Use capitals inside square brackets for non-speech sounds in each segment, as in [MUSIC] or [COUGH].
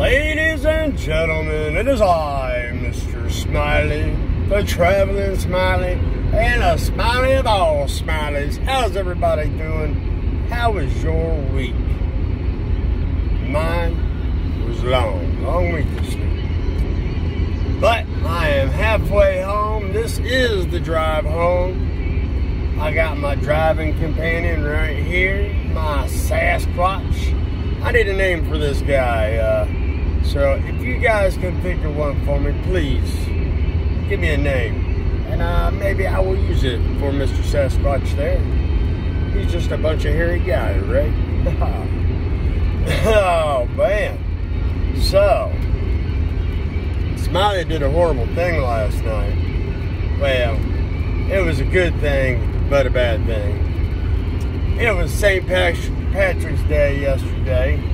Ladies and gentlemen, it is I, Mr. Smiley, the traveling Smiley, and a Smiley of all Smileys. How's everybody doing? How was your week? Mine was long, long week this week. But I am halfway home. This is the drive home. I got my driving companion right here, my Sasquatch. I need a name for this guy. Uh, so if you guys can pick of one for me, please give me a name. And uh, maybe I will use it for Mr. Sasquatch there. He's just a bunch of hairy guys, right? [LAUGHS] oh, man. So, Smiley did a horrible thing last night. Well, it was a good thing, but a bad thing. It was St. Patrick's Day yesterday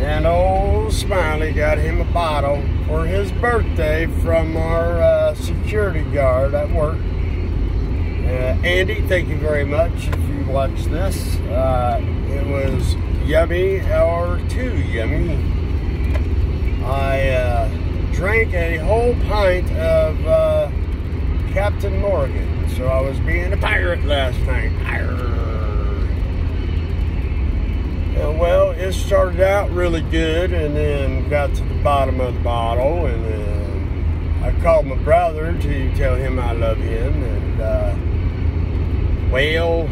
and old Smiley got him a bottle for his birthday from our uh, security guard at work. Uh, Andy, thank you very much if you watch this. Uh, it was yummy or too yummy. I uh, drank a whole pint of uh, Captain Morgan, so I was being a pirate last night. Uh, well, it started out really good and then got to the bottom of the bottle. And then I called my brother to tell him I love him. And, uh, well,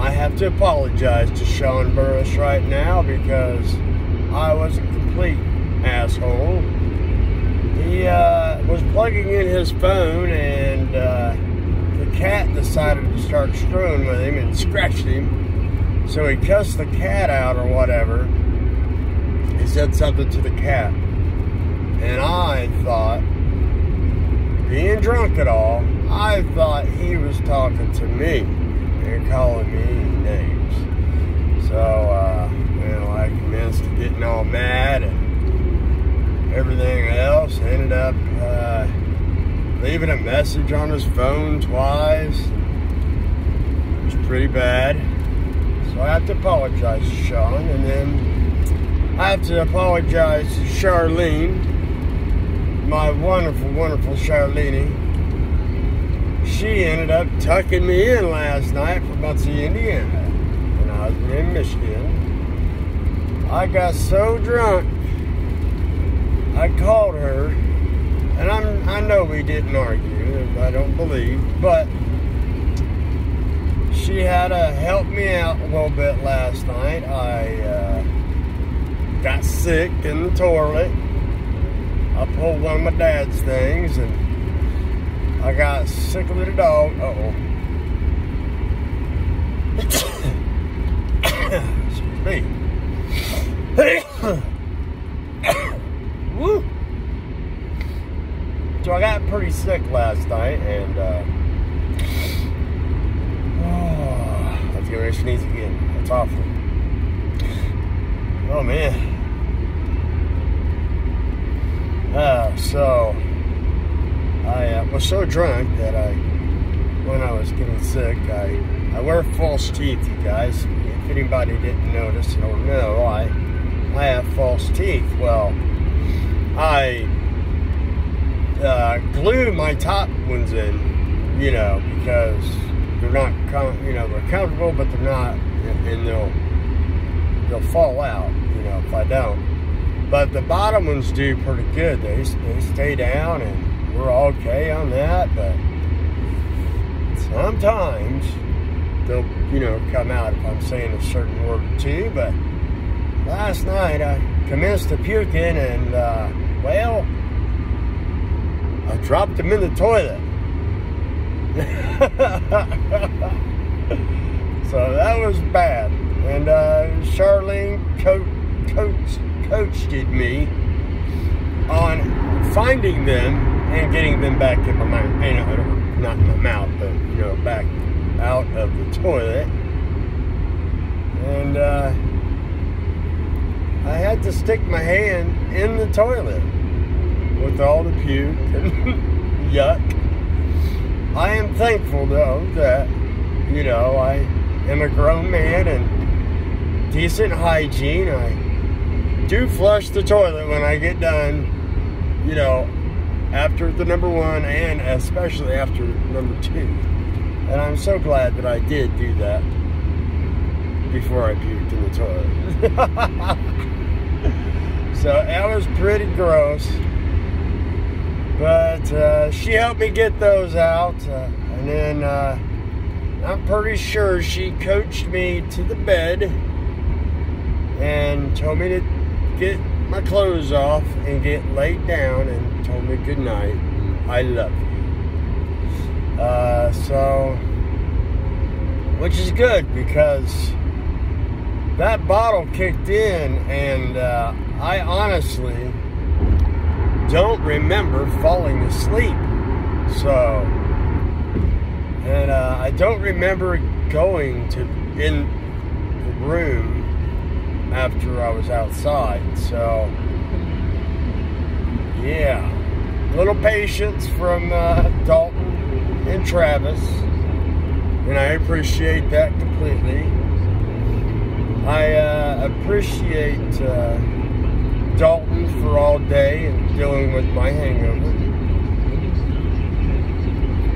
I have to apologize to Sean Burris right now because I was a complete asshole. He uh, was plugging in his phone and uh, the cat decided to start screwing with him and scratched him so he cussed the cat out or whatever. He said something to the cat. And I thought, being drunk at all, I thought he was talking to me and calling me names. So, uh, you know, I commenced getting all mad and everything else. Ended up uh, leaving a message on his phone twice. It was pretty bad. So I have to apologize to Sean, and then I have to apologize to Charlene, my wonderful, wonderful Charlene. She ended up tucking me in last night from Muncie, Indiana, when I was in Michigan. I got so drunk, I called her, and I'm, I know we didn't argue, I don't believe, but she had to help me out a little bit last night. I uh, got sick in the toilet. I pulled one of my dad's things and I got sick of the dog. Uh oh. [COUGHS] Excuse me. [COUGHS] Woo! So I got pretty sick last night and uh, get ready to sneeze again. That's awful. Oh man. Uh, so I uh, was so drunk that I, when I was getting sick, I I wear false teeth, you guys. If anybody didn't notice or know, I I have false teeth. Well, I uh, glue my top ones in, you know, because they're not, you know, they're comfortable, but they're not, and they'll they'll fall out, you know, if I don't. But the bottom ones do pretty good. They they stay down, and we're okay on that. But sometimes they'll, you know, come out if I'm saying a certain word or two. But last night I commenced to puking, and uh, well, I dropped them in the toilet. [LAUGHS] so that was bad. And uh, Charlene co- coached, coached me on finding them and getting them back in my mouth. You know, not in my mouth, but, you know, back out of the toilet. And uh, I had to stick my hand in the toilet with all the puke and [LAUGHS] yuck. I am thankful though that, you know, I am a grown man and decent hygiene. I do flush the toilet when I get done, you know, after the number one and especially after number two. And I'm so glad that I did do that before I puked in the toilet. [LAUGHS] so that was pretty gross. But uh, she helped me get those out. Uh, and then uh, I'm pretty sure she coached me to the bed and told me to get my clothes off and get laid down and told me good night. I love you. Uh, so, which is good because that bottle kicked in, and uh, I honestly don't remember falling asleep. So, and uh, I don't remember going to in the room after I was outside. So, yeah, little patience from uh, Dalton and Travis, and I appreciate that completely. I uh, appreciate uh, Dalton for all day and dealing with my hangover.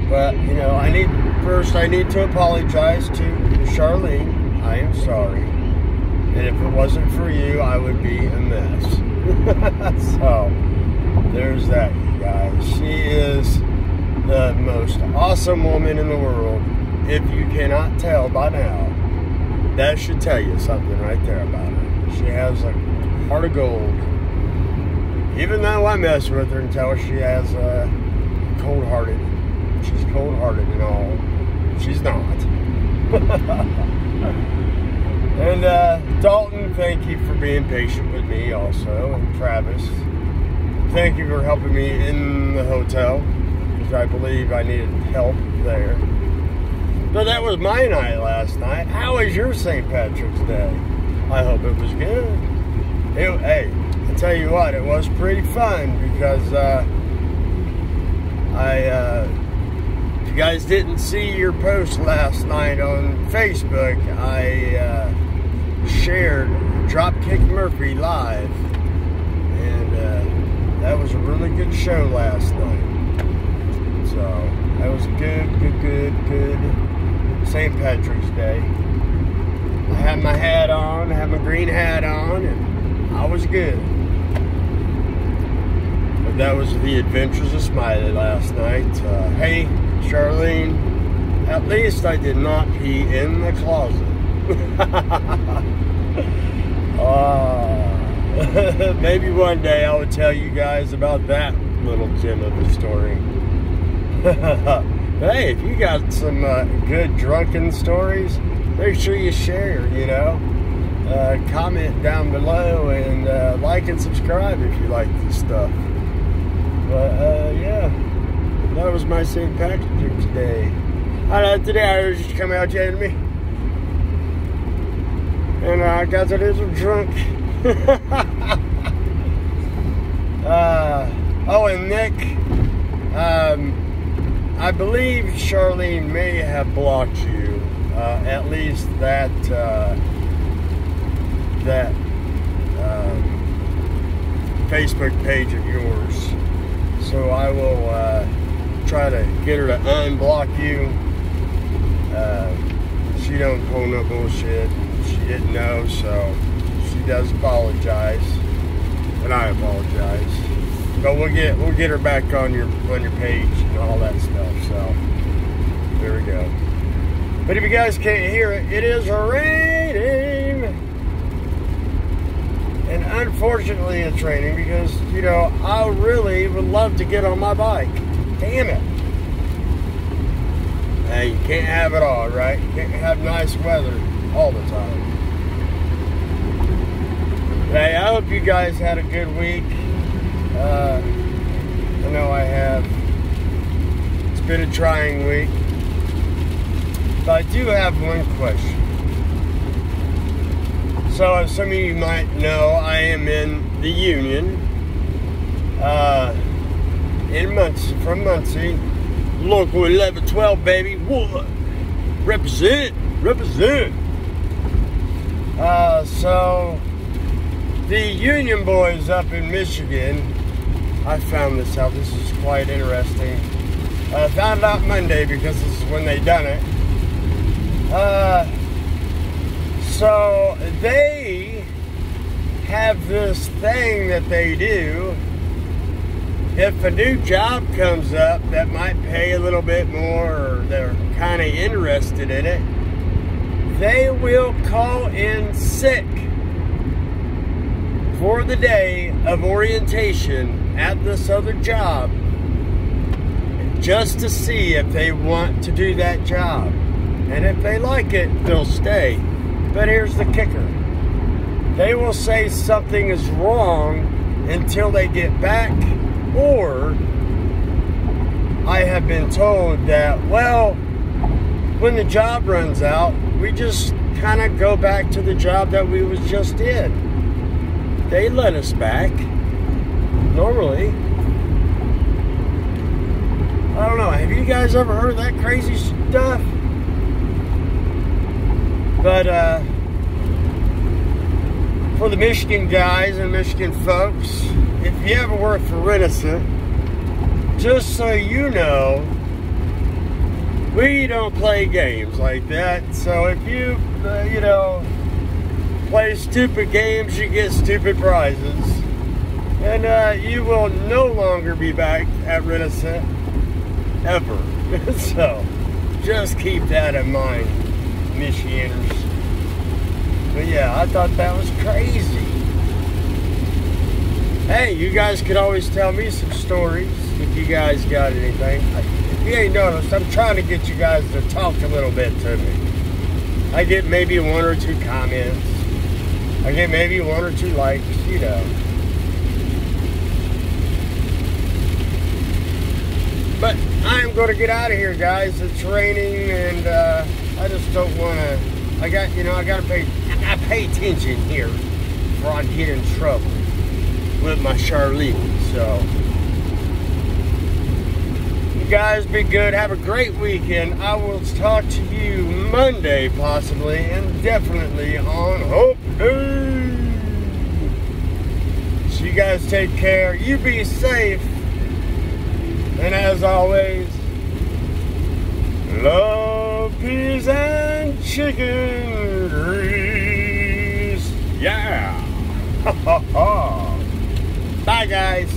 But, you know, I need, first, I need to apologize to Charlene. I am sorry. And if it wasn't for you, I would be a mess. [LAUGHS] so, there's that, you guys. She is the most awesome woman in the world. If you cannot tell by now, that should tell you something right there about her. She has a heart of gold. Even though I mess with her and tell her she has a cold-hearted she's cold-hearted and all. She's not. [LAUGHS] and uh, Dalton, thank you for being patient with me also, and Travis, thank you for helping me in the hotel because I believe I needed help there. So that was my night last night. How was your St. Patrick's Day? I hope it was good. It, hey, I tell you what, it was pretty fun because uh, I. Uh, you guys didn't see your post last night on Facebook, I uh, shared Dropkick Murphy live. And uh, that was a really good show last night. So that was good, good, good, good St. Patrick's Day. I had my hat on, I had my green hat on, and I was good. But that was the Adventures of Smiley last night. Uh, hey, Charlene, at least I did not pee in the closet. [LAUGHS] uh, [LAUGHS] maybe one day I will tell you guys about that little gem of a story. [LAUGHS] hey, if you got some uh, good drunken stories, make sure you share, you know. Uh, comment down below and uh, like and subscribe if you like this stuff. But uh, yeah that was my St. Patrick's Day. I know today I was just coming out to me. And I got a little drunk. [LAUGHS] uh, oh, and Nick, um, I believe Charlene may have blocked you. Uh, at least that uh, that um, Facebook page of yours. So I will uh, try to get her to unblock you. Uh, she don't pull no bullshit. She didn't know, so she does apologize, and I apologize. But we'll get we'll get her back on your on your page and all that stuff. So there we go. But if you guys can't hear it, it is raining. And unfortunately, it's raining because, you know, I really would love to get on my bike. Damn it. Hey, you can't have it all, right? You can't have nice weather all the time. Hey, I hope you guys had a good week. Uh, I know I have. It's been a trying week. But I do have one question. So, as some of you might know, I am in the Union. Uh, in Muncie, from Muncie. Local 1112, baby. What? Represent, represent. Uh, so, the Union Boys up in Michigan, I found this out. This is quite interesting. I uh, found out Monday because this is when they done it. Uh, so they have this thing that they do. If a new job comes up that might pay a little bit more or they're kind of interested in it, they will call in sick for the day of orientation at this other job just to see if they want to do that job. And if they like it, they'll stay. But here's the kicker they will say something is wrong until they get back, or I have been told that, well, when the job runs out, we just kind of go back to the job that we was just in they let us back. Normally. I don't know. Have you guys ever heard that crazy stuff? But uh, for the Michigan guys and Michigan folks, if you ever work for Renasant, just so you know, we don't play games like that. So if you, uh, you know, play stupid games, you get stupid prizes. And uh, you will no longer be back at Renasant ever. [LAUGHS] so just keep that in mind, Michiganers. But yeah, I thought that was crazy. Hey, you guys could always tell me some stories if you guys got anything. If you ain't noticed, I'm trying to get you guys to talk a little bit to me. I get maybe one or two comments I get maybe one or two likes, you know. But I'm going to get out of here, guys. It's raining, and uh, I just don't want to. I got, you know, I got to pay. I pay attention here, or I get in trouble with my Charlie. So, you guys be good. Have a great weekend. I will talk to you Monday, possibly, and definitely on Hope Hey. So you guys take care. You be safe. And as always, love, peas, and chicken grease. Yeah. [LAUGHS] Bye, guys.